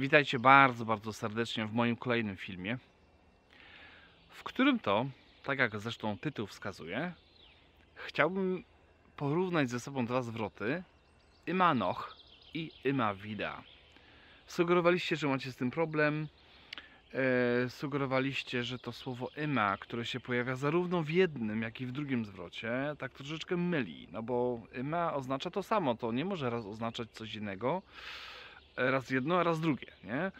Witajcie bardzo, bardzo serdecznie w moim kolejnym filmie, w którym to, tak jak zresztą tytuł wskazuje, chciałbym porównać ze sobą dwa zwroty Ima noch i Ima vida. Sugerowaliście, że macie z tym problem. E, sugerowaliście, że to słowo ima, które się pojawia zarówno w jednym, jak i w drugim zwrocie, tak troszeczkę myli. No bo ima oznacza to samo, to nie może raz oznaczać coś innego raz jedno, a raz drugie, nie?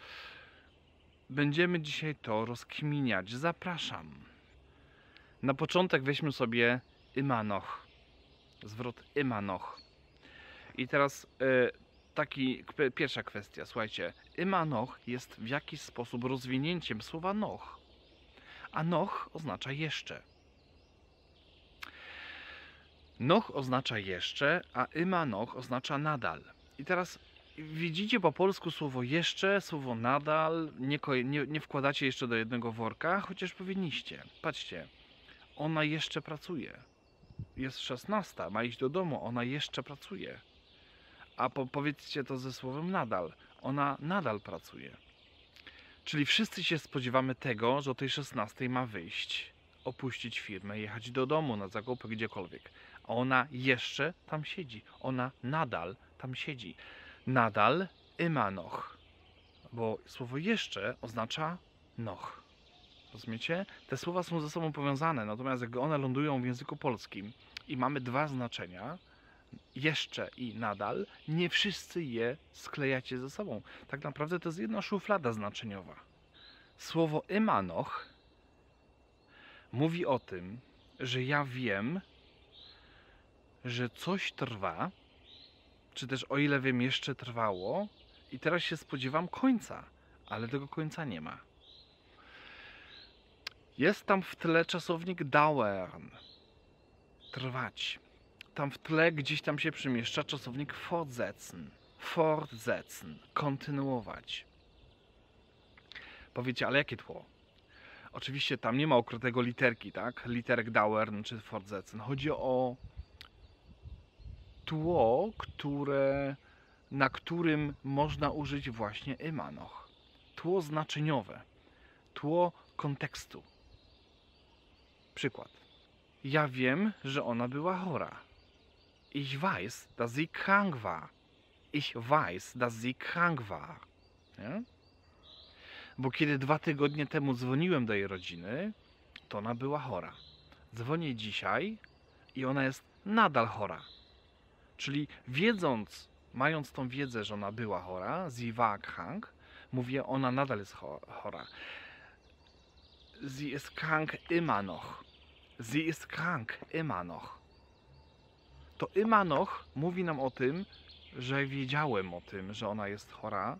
Będziemy dzisiaj to rozkminiać. Zapraszam. Na początek weźmy sobie Imanoch. Zwrot Imanoch. I teraz y, taki pierwsza kwestia, słuchajcie. Imanoch jest w jakiś sposób rozwinięciem słowa noch. A noch oznacza jeszcze. Noch oznacza jeszcze, a imanoch oznacza nadal. I teraz widzicie po polsku słowo jeszcze, słowo nadal, nie, nie, nie wkładacie jeszcze do jednego worka, chociaż powinniście. Patrzcie, ona jeszcze pracuje. Jest 16, ma iść do domu, ona jeszcze pracuje. A po, powiedzcie to ze słowem nadal. Ona nadal pracuje. Czyli wszyscy się spodziewamy tego, że o tej 16 ma wyjść, opuścić firmę, jechać do domu, na zakupy, gdziekolwiek. A ona jeszcze tam siedzi. Ona nadal tam siedzi nadal imanoch, bo słowo jeszcze oznacza noch. Rozumiecie? Te słowa są ze sobą powiązane, natomiast jak one lądują w języku polskim i mamy dwa znaczenia, jeszcze i nadal, nie wszyscy je sklejacie ze sobą. Tak naprawdę to jest jedna szuflada znaczeniowa. Słowo imanoch mówi o tym, że ja wiem, że coś trwa, czy też o ile wiem, jeszcze trwało i teraz się spodziewam końca, ale tego końca nie ma. Jest tam w tle czasownik dauern, trwać. Tam w tle gdzieś tam się przemieszcza czasownik fortsetzen, fortsetzen, kontynuować. Powiecie, ale jakie tło? Oczywiście tam nie ma ukrytego literki, tak? Literek dauern czy fortsetzen. Chodzi o tło, które, na którym można użyć właśnie imanoch. Tło znaczeniowe, tło kontekstu. Przykład. Ja wiem, że ona była chora. Ich weiß, dass sie krank war. Ich weiß, dass sie krank war. Nie? Bo kiedy dwa tygodnie temu dzwoniłem do jej rodziny, to ona była chora. Dzwonię dzisiaj i ona jest nadal chora. Czyli wiedząc, mając tą wiedzę, że ona była chora, sie war krank, mówię, ona nadal jest chora. Sie ist krank immer noch. Sie ist krank immer noch. To immer noch mówi nam o tym, że wiedziałem o tym, że ona jest chora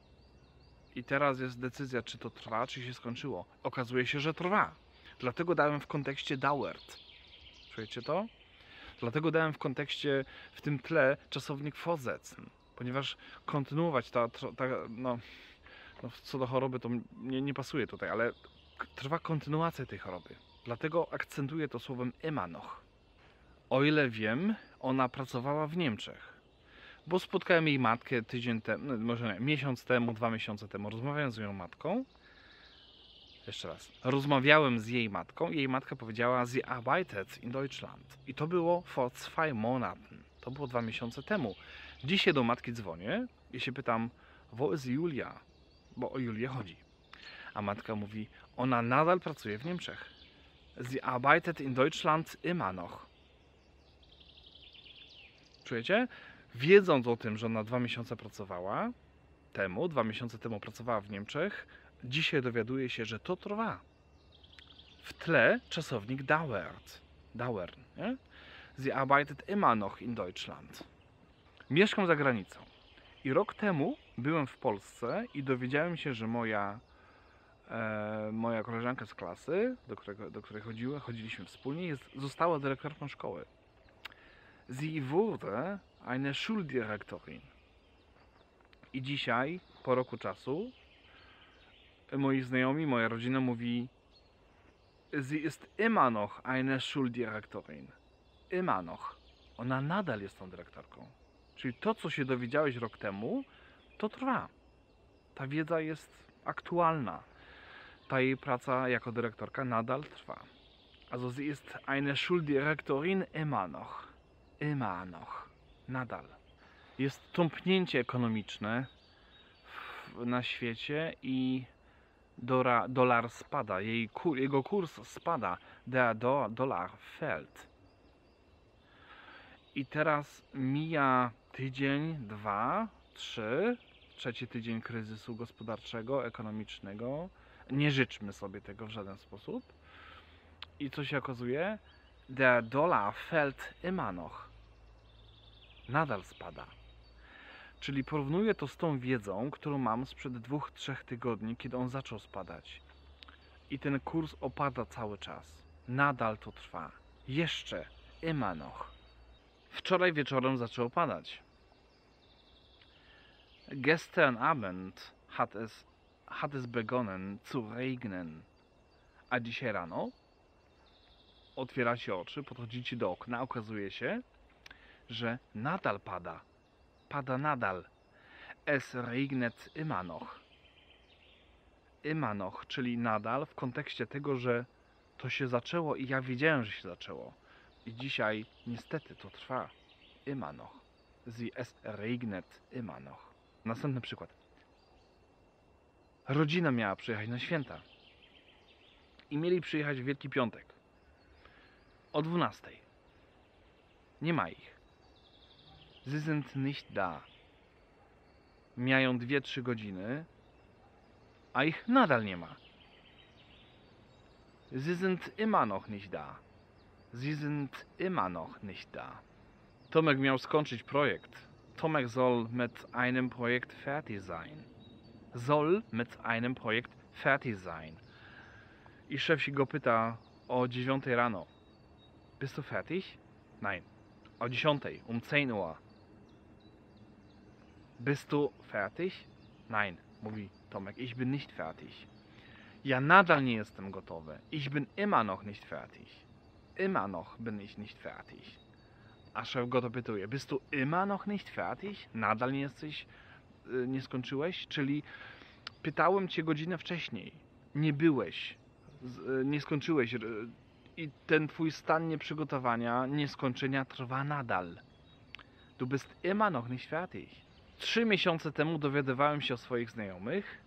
i teraz jest decyzja, czy to trwa, czy się skończyło. Okazuje się, że trwa. Dlatego dałem w kontekście dauert. Czujecie to? Dlatego dałem w kontekście, w tym tle czasownik forsetzen, ponieważ kontynuować ta, ta no, no, co do choroby to nie, nie pasuje tutaj, ale trwa kontynuacja tej choroby. Dlatego akcentuję to słowem emanoch. O ile wiem, ona pracowała w Niemczech. Bo spotkałem jej matkę tydzień temu, no, może nie, miesiąc temu, dwa miesiące temu, rozmawiałem z moją matką jeszcze raz. Rozmawiałem z jej matką jej matka powiedziała, sie arbeitet in Deutschland. I to było vor zwei Monaten. To było dwa miesiące temu. Dzisiaj do matki dzwonię i się pytam, wo ist Julia? Bo o Julię chodzi. A matka mówi, ona nadal pracuje w Niemczech. Sie arbeitet in Deutschland immer noch. Czujecie? Wiedząc o tym, że ona dwa miesiące pracowała temu, dwa miesiące temu pracowała w Niemczech, Dzisiaj dowiaduje się, że to trwa. W tle czasownik dauert. Dauern. Nie? Sie arbeitet immer noch in Deutschland. Mieszkam za granicą. I rok temu byłem w Polsce i dowiedziałem się, że moja, e, moja koleżanka z klasy, do, którego, do której chodziłem, chodziliśmy wspólnie, jest, została dyrektorką szkoły. Sie wurde eine Schuldirektorin. I dzisiaj, po roku czasu, moi znajomi, moja rodzina mówi Sie ist immer noch eine Schuldirektorin. Immer noch. Ona nadal jest tą dyrektorką. Czyli to, co się dowiedziałeś rok temu, to trwa. Ta wiedza jest aktualna. Ta jej praca jako dyrektorka nadal trwa. Also sie ist eine Schuldirektorin immer noch. Immer noch. Nadal. Jest tąpnięcie ekonomiczne w, na świecie i dora, dolar spada. Jej, jego kurs spada. Der do, dolar fällt. I teraz mija tydzień, dwa, trzy, trzeci tydzień kryzysu gospodarczego, ekonomicznego. Nie życzmy sobie tego w żaden sposób. I co się okazuje? Der Dollar fällt immer noch. Nadal spada. Czyli porównuję to z tą wiedzą, którą mam sprzed dwóch, trzech tygodni, kiedy on zaczął spadać. I ten kurs opada cały czas. Nadal to trwa. Jeszcze. Immer noch. Wczoraj wieczorem zaczęło padać. Gestern Abend hat es, hat es begonnen zu regnen. A dzisiaj rano otwieracie oczy, podchodzicie do okna, okazuje się, że nadal pada. Pada nadal. Es regnet immer noch. Immer noch, czyli nadal w kontekście tego, że to się zaczęło i ja wiedziałem, że się zaczęło. I dzisiaj niestety to trwa. Immer noch. Sie es regnet immer noch. Następny przykład. Rodzina miała przyjechać na święta. I mieli przyjechać w Wielki Piątek. O 12. Nie ma ich. Sie sind nicht da. Mijają 2-3 godziny, a ich nadal nie ma. Sie sind immer noch nicht da. Sie sind immer noch nicht da. Tomek miał skończyć projekt. Tomek soll mit einem Projekt fertig sein. Soll mit einem Projekt fertig sein. I szef się go pyta o 9 rano. Bist du fertig? Nein. O 10, um 10 Uhr. Bist du fertig? Nein, mówi Tomek. Ich bin nicht fertig. Ja nadal nie jestem gotowy. Ich bin immer noch nicht fertig. Immer noch bin ich nicht fertig. A szef go dopytuje, bist du immer noch nicht fertig? Nadal nie jesteś, y, nie skończyłeś? Czyli pytałem cię godzinę wcześniej. Nie byłeś, y, nie skończyłeś. I ten twój stan nieprzygotowania, nieskończenia trwa nadal. Du bist immer noch nicht fertig. Trzy miesiące temu dowiadywałem się o swoich znajomych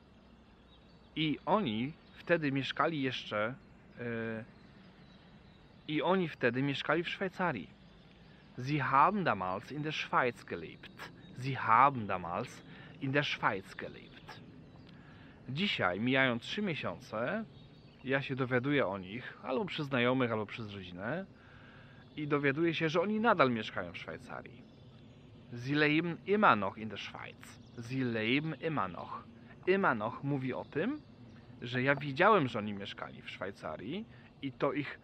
i oni wtedy mieszkali jeszcze y, i oni wtedy mieszkali w Szwajcarii. Sie haben damals in der Schweiz gelebt. Sie haben damals in der Schweiz gelebt. Dzisiaj, mijają trzy miesiące, ja się dowiaduję o nich, albo przez znajomych, albo przez rodzinę, i dowiaduję się, że oni nadal mieszkają w Szwajcarii. Sie leben immer noch in der Schweiz. Sie leben immer noch. Immer noch mówi o tym, że ja widziałem, że oni mieszkali w Szwajcarii i to ich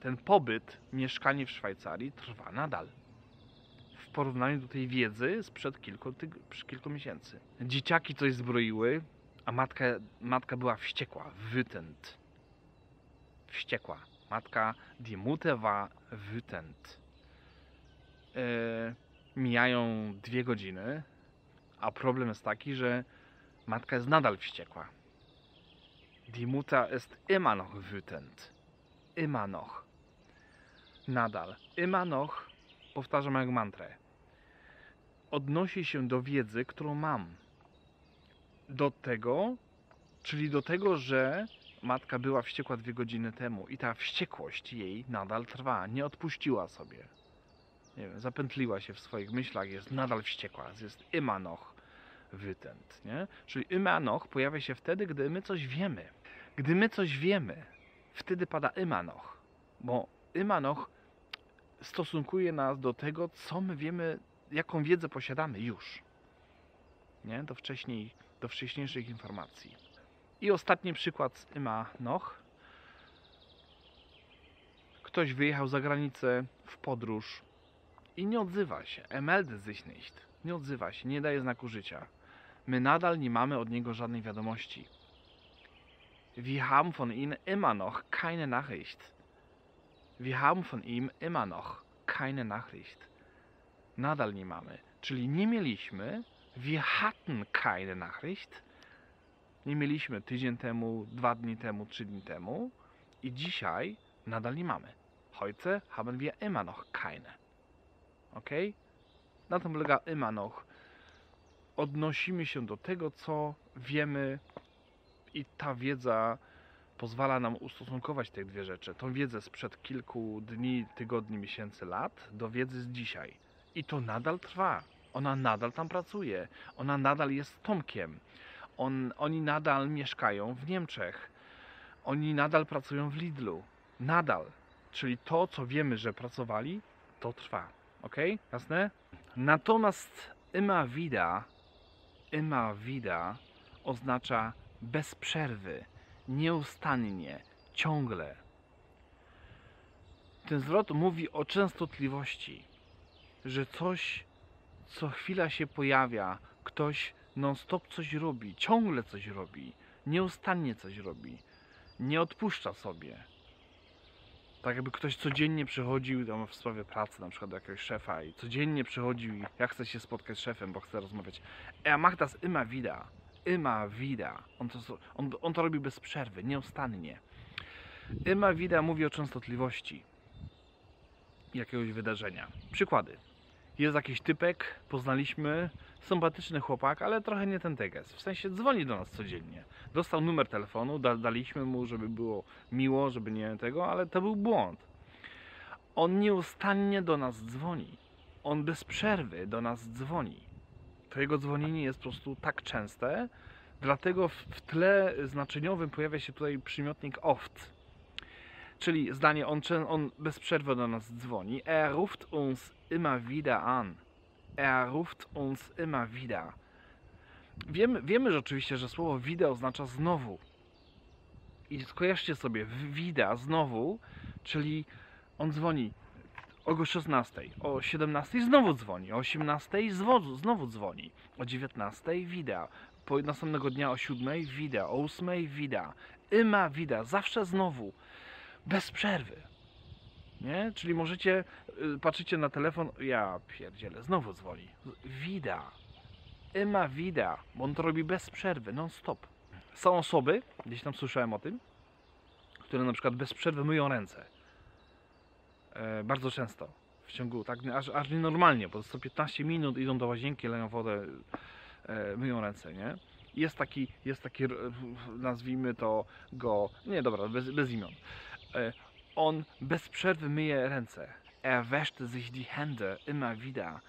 ten pobyt, mieszkanie w Szwajcarii trwa nadal. W porównaniu do tej wiedzy sprzed kilku, tyg- kilku miesięcy. Dzieciaki coś zbroiły, a matka, matka była wściekła, wütend. Wściekła. Matka die Mutter war wütend. E, mijają dwie godziny, a problem jest taki, że matka jest nadal wściekła. Die Mutter ist immer noch wütend. Immer noch. Nadal. Immer noch, powtarzam jak mantrę, odnosi się do wiedzy, którą mam. Do tego, czyli do tego, że matka była wściekła dwie godziny temu i ta wściekłość jej nadal trwa. Nie odpuściła sobie. Nie wiem, zapętliła się w swoich myślach, jest nadal wściekła. Jest immer noch wütend, nie? Czyli immer noch pojawia się wtedy, gdy my coś wiemy. Gdy my coś wiemy, wtedy pada immer noch. Bo immer noch stosunkuje nas do tego, co my wiemy, jaką wiedzę posiadamy już. Nie? Do, wcześniej, do wcześniejszych informacji. I ostatni przykład z immer noch. Ktoś wyjechał za granicę w podróż i nie odzywa się. Er sich nicht. Nie odzywa się, nie daje znaku życia. My nadal nie mamy od niego żadnej wiadomości. Wir haben von ihm immer noch keine Nachricht. Wir haben von ihm immer noch keine Nachricht. Nadal nie mamy. Czyli nie mieliśmy Wir hatten keine Nachricht. Nie mieliśmy tydzień temu, dwa dni temu, trzy dni temu i dzisiaj nadal nie mamy. Heute haben wir immer noch keine. Ok? Na tym polega immer noch. Odnosimy się do tego, co wiemy i ta wiedza pozwala nam ustosunkować te dwie rzeczy. Tą wiedzę sprzed kilku dni, tygodni, miesięcy, lat do wiedzy z dzisiaj. I to nadal trwa. Ona nadal tam pracuje. Ona nadal jest Tomkiem. On, oni nadal mieszkają w Niemczech. Oni nadal pracują w Lidlu. Nadal. Czyli to, co wiemy, że pracowali, to trwa. Ok? Jasne? Natomiast immer wieder oznacza bez przerwy, nieustannie, ciągle. Ten zwrot mówi o częstotliwości, że coś co chwila się pojawia, ktoś non-stop coś robi, ciągle coś robi, nieustannie coś robi, nie odpuszcza sobie. Tak jakby ktoś codziennie przychodził tam w sprawie pracy, na przykład do jakiegoś szefa i codziennie przychodził i ja chcę się spotkać z szefem, bo chcę rozmawiać. Er macht das immer wieder. Immer wieder. On to, on, on to robi bez przerwy, nieustannie. Immer wieder mówi o częstotliwości jakiegoś wydarzenia. Przykłady. Jest jakiś typek, poznaliśmy, sympatyczny chłopak, ale trochę nie ten teges. W sensie dzwoni do nas codziennie. Dostał numer telefonu, da, daliśmy mu, żeby było miło, żeby nie tego, ale to był błąd. On nieustannie do nas dzwoni. On bez przerwy do nas dzwoni. To jego dzwonienie jest po prostu tak częste, dlatego w, w tle znaczeniowym pojawia się tutaj przymiotnik oft. Czyli zdanie on, on bez przerwy do nas dzwoni. Er ruft uns immer wieder an. Er ruft uns immer wieder. Wiemy, wiemy że oczywiście, że słowo wieder oznacza znowu. I skojarzcie sobie, wieder znowu, czyli on dzwoni o 16, o 17 znowu dzwoni, o 18 znowu, znowu dzwoni, o 19 wida, po następnego dnia o 7 wida, o 8 wida, ima wida, zawsze znowu, bez przerwy. Nie? Czyli możecie, y, patrzycie na telefon, ja pierdzielę, znowu dzwoni. Wida. Ima wida, bo on to robi bez przerwy, non stop. Są osoby, gdzieś tam słyszałem o tym, które na przykład bez przerwy myją ręce. E, bardzo często. W ciągu, tak, aż, aż nienormalnie, bo co 15 minut idą do łazienki, leją wodę, e, myją ręce, nie? Jest taki, jest taki, nazwijmy to go, nie dobra, bez, bez imion. E, on bez przerwy myje ręce. Er wäscht sich die Hände immer wieder.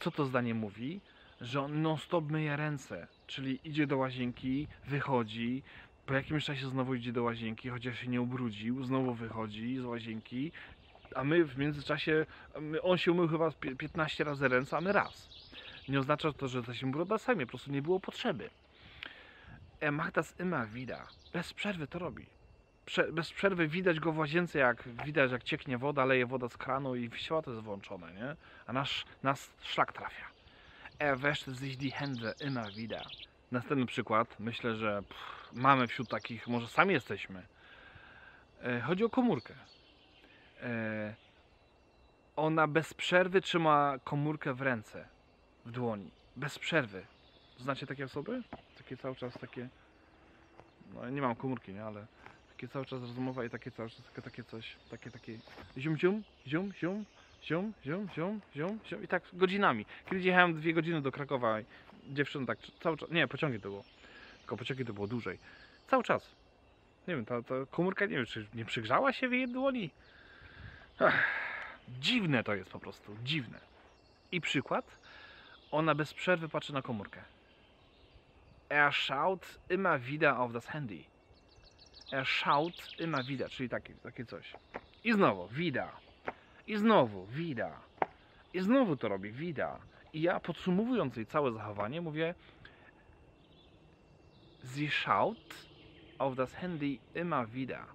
Co to zdanie mówi? Że on non-stop myje ręce, czyli idzie do łazienki, wychodzi, po jakimś czasie znowu idzie do łazienki, chociaż się nie ubrudził, znowu wychodzi z łazienki, a my w międzyczasie, on się umył chyba 15 razy ręce, a my raz. Nie oznacza to, że jesteśmy brudasami, po prostu nie było potrzeby. Er macht das immer wieder. Bez przerwy to robi bez przerwy widać go w łazience, jak widać, jak cieknie woda, leje woda z kranu i światło jest włączone, nie? A nasz, nas szlak trafia. Er wäscht sich die Hände immer wieder. Następny przykład, myślę, że pff, mamy wśród takich, może sami jesteśmy. E, chodzi o komórkę. E, ona bez przerwy trzyma komórkę w ręce, w dłoni. Bez przerwy. Znacie takie osoby? Takie cały czas takie. No, nie mam komórki, nie? Ale takie cały czas rozmowa i takie cały czas takie, takie coś, takie takie zium zium, zium zium, zium zium, zium zium, zium i tak godzinami. Kiedyś jechałem dwie godziny do Krakowa dziewczyna tak cały czas, nie, pociągi to było, tylko pociągi to było dłużej. Cały czas. Nie wiem, ta, ta komórka, nie wiem, czy nie przygrzała się w jej dłoni? Ach, dziwne to jest po prostu, dziwne. I przykład, ona bez przerwy patrzy na komórkę. Er schaut immer wieder auf das Handy. Er schaut immer wieder, czyli takie, takie coś. I znowu, wida. I znowu, wida. I znowu to robi, wida. I ja podsumowując jej całe zachowanie mówię Sie schaut auf das Handy immer wieder.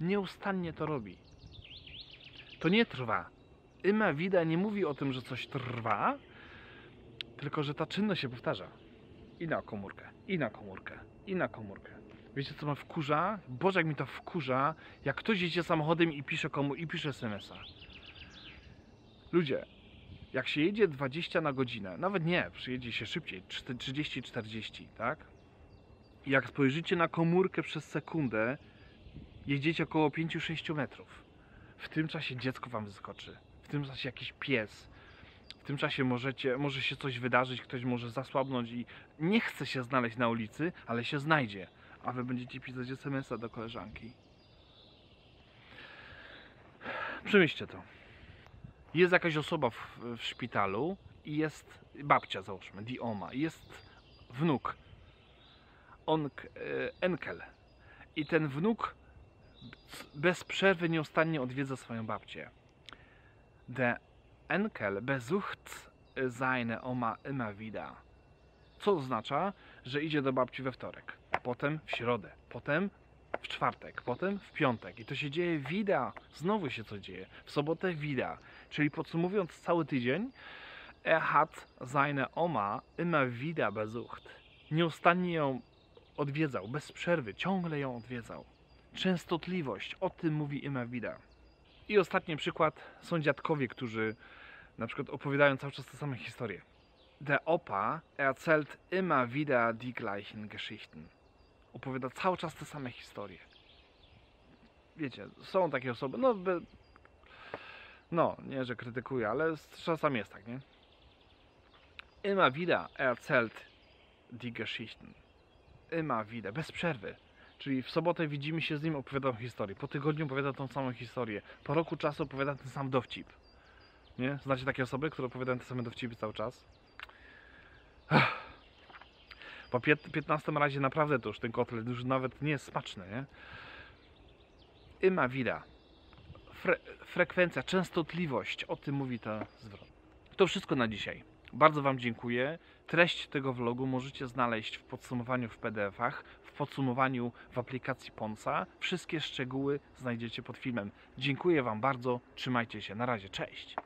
Nieustannie to robi. To nie trwa. Immer wieder nie mówi o tym, że coś trwa, tylko że ta czynność się powtarza. I na komórkę, i na komórkę, i na komórkę. Wiecie co ma wkurza? Boże jak mi to wkurza, jak ktoś jedzie samochodem i pisze komu i pisze smsa. Ludzie, Jak się jedzie 20 na godzinę, nawet nie, przyjedzie się szybciej, 30-40, tak? Jak spojrzycie na komórkę przez sekundę, jedziecie około 5-6 metrów. W tym czasie dziecko wam wyskoczy. W tym czasie jakiś pies. W tym czasie możecie, może się coś wydarzyć, ktoś może zasłabnąć i nie chce się znaleźć na ulicy, ale się znajdzie. A wy będziecie pisać SMS-a do koleżanki. Przemyślcie to. Jest jakaś osoba w, w szpitalu i jest babcia, załóżmy, Dioma, jest wnuk, on, e, Enkel. I ten wnuk bez przerwy nieustannie odwiedza swoją babcię. Der Enkel besucht seine Oma immer wieder. Co oznacza, że idzie do babci we wtorek, potem w środę, potem w czwartek, potem w piątek. I to się dzieje wida. Znowu się co dzieje. W sobotę wida. Czyli podsumowując cały tydzień, er hat seine Oma immer wieder besucht. Nieustannie ją odwiedzał, bez przerwy, ciągle ją odwiedzał. Częstotliwość, o tym mówi immer wieder. I ostatni przykład są dziadkowie, którzy na przykład opowiadają cały czas te same historie. Der Opa erzählt immer wieder die gleichen Geschichten. Opowiada cały czas te same historie. Wiecie, są takie osoby, no, no nie, że krytykuję, ale czasami jest tak, nie? Immer wieder erzählt die Geschichten. Immer wieder, bez przerwy. Czyli w sobotę widzimy się z nim, opowiadam historię. Po tygodniu opowiada tą samą historię. Po roku czasu opowiada ten sam dowcip. Nie? Znacie takie osoby, które opowiadają te same dowcipy cały czas? Ach. Po pięt- 15 razie naprawdę to już ten kotlet już nawet nie jest smaczny, nie? Immer wieder. Fre- frekwencja, częstotliwość, o tym mówi ta zwrot. To wszystko na dzisiaj. Bardzo Wam dziękuję. Treść tego vlogu możecie znaleźć w podsumowaniu w PDF-ach, w podsumowaniu w aplikacji Ponsa. Wszystkie szczegóły znajdziecie pod filmem. Dziękuję Wam bardzo. Trzymajcie się. Na razie. Cześć.